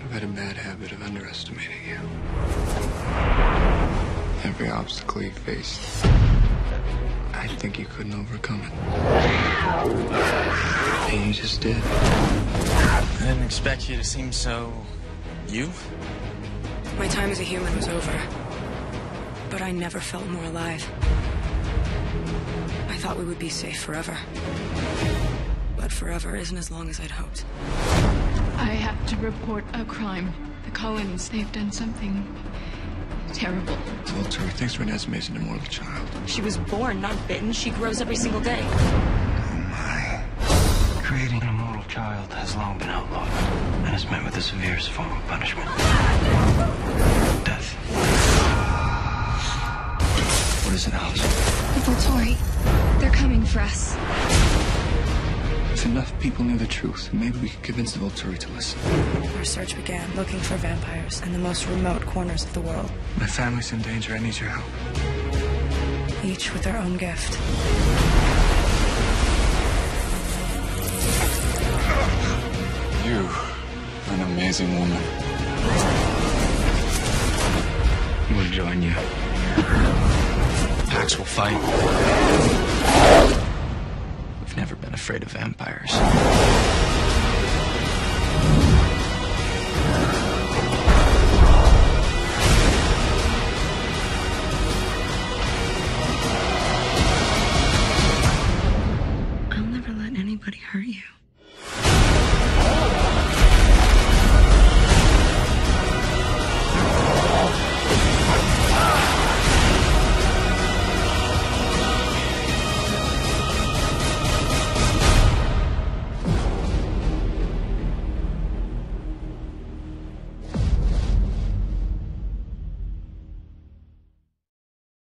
I've had a bad habit of underestimating you. Every obstacle you faced, I think you couldn't overcome it. And you just did. I didn't expect you to seem so. you? My time as a human was over. But I never felt more alive. I thought we would be safe forever. But forever isn't as long as I'd hoped. I have to report a crime. The Cullens, they've done something terrible. Volturi thinks Renesmee's an immortal child. She was born, not bitten. She grows every single day. Oh my. Creating an immortal child has long been outlawed and is met with the severest form of punishment death. What is it, Alice? Volturi, they're coming for us. If enough people knew the truth, maybe we could convince the Volturi to listen. Our search began looking for vampires in the most remote corners of the world, My family's in danger. I need your help. each with their own gift. You are an amazing woman. We'll join you. Pax will fight afraid of vampires. I'll never let anybody hurt you.